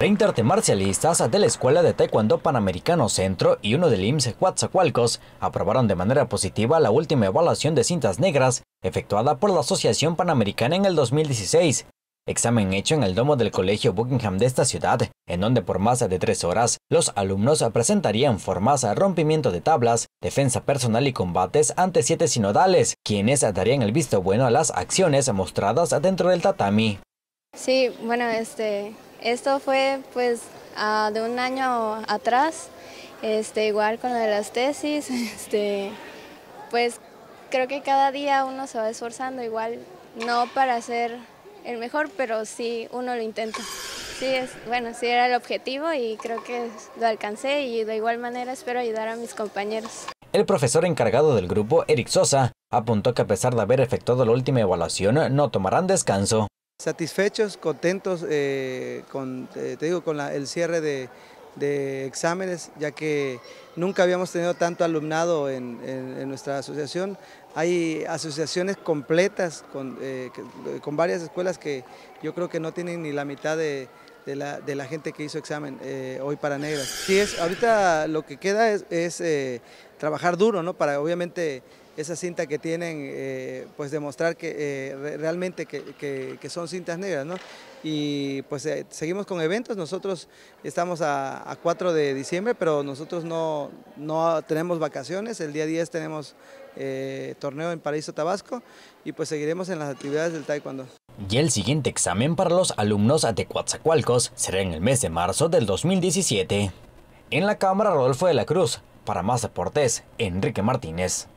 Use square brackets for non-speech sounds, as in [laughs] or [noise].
30 artes marcialistas de la Escuela de Taekwondo Panamericano Centro y uno del IMSS Coatzacoalcos aprobaron de manera positiva la última evaluación de cintas negras efectuada por la Asociación Panamericana en el 2016. Examen hecho en el domo del Colegio Buckingham de esta ciudad, en donde por más de tres horas los alumnos presentarían formas a rompimiento de tablas, defensa personal y combates ante siete sinodales, quienes darían el visto bueno a las acciones mostradas dentro del tatami. Sí, bueno, este, esto fue pues de un año atrás, este, igual con lo de las tesis, [laughs] este, pues creo que cada día uno se va esforzando, igual no para ser el mejor, pero sí uno lo intenta. Sí, es, bueno, sí era el objetivo y creo que lo alcancé y de igual manera espero ayudar a mis compañeros. El profesor encargado del grupo, Eric Sosa, apuntó que a pesar de haber efectuado la última evaluación, no tomarán descanso. Satisfechos, contentos eh, con, eh, te digo, con el cierre de, exámenes, ya que nunca habíamos tenido tanto alumnado en, nuestra asociación. Hay asociaciones completas con, eh, con, varias escuelas que yo creo que no tienen ni la mitad de, la, gente que hizo examen hoy para negras. Sí, es, ahorita lo que queda es, es trabajar duro, ¿no? Para obviamente esa cinta que tienen, eh, pues demostrar que eh, realmente que, son cintas negras, ¿no? Y pues eh, seguimos con eventos, nosotros estamos a, 4 de diciembre, pero nosotros no, no tenemos vacaciones, el día 10 tenemos torneo en Paraíso Tabasco y pues seguiremos en las actividades del taekwondo. Y el siguiente examen para los alumnos de Coatzacoalcos será en el mes de marzo del 2017. En la Cámara Rodolfo de la Cruz, para más deportes, Enrique Martínez.